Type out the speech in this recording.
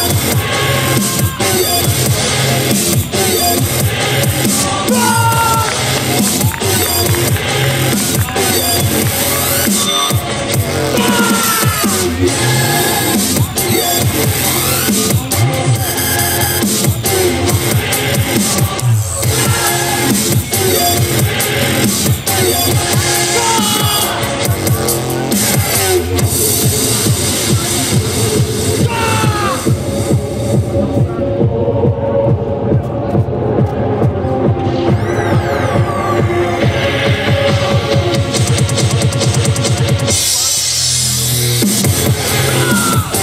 Thank